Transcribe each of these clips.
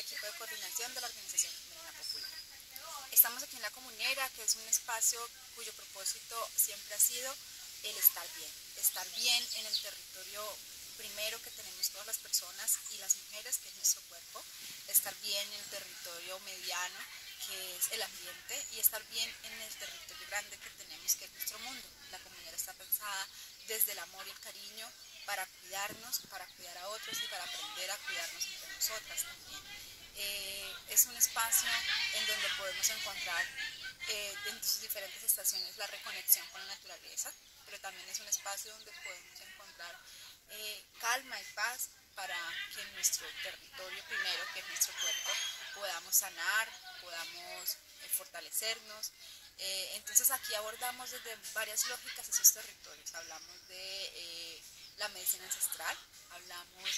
equipo de coordinación de la Organización Femenina Popular. Estamos aquí en La Comunera, que es un espacio cuyo propósito siempre ha sido el estar bien, estar bien en el territorio primero que tenemos todas las personas y las mujeres, que es nuestro cuerpo, estar bien en el territorio mediano, que es el ambiente, y estar bien en el territorio grande que tenemos, que es nuestro mundo. La comunidad está pensada desde el amor y el cariño para cuidarnos, para cuidar a otros y para aprender a cuidarnos entre nosotras también. Eh, es un espacio en donde podemos encontrar eh, en sus diferentes estaciones la reconexión con la naturaleza, pero también es un espacio donde podemos encontrar eh, calma y paz para que en nuestro territorio primero, que es nuestro cuerpo, podamos sanar, podamos eh, fortalecernos. Eh, entonces aquí abordamos desde varias lógicas esos territorios. Hablamos de la medicina ancestral, hablamos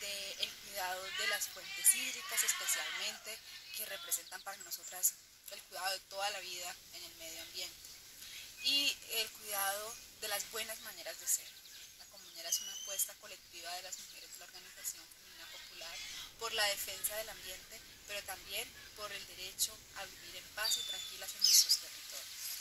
del cuidado de las fuentes hídricas especialmente, que representan para nosotras el cuidado de toda la vida en el medio ambiente y el cuidado de las buenas maneras de ser es una apuesta colectiva de las mujeres de la Organización Femenina Popular por la defensa del ambiente, pero también por el derecho a vivir en paz y tranquilas en nuestros territorios.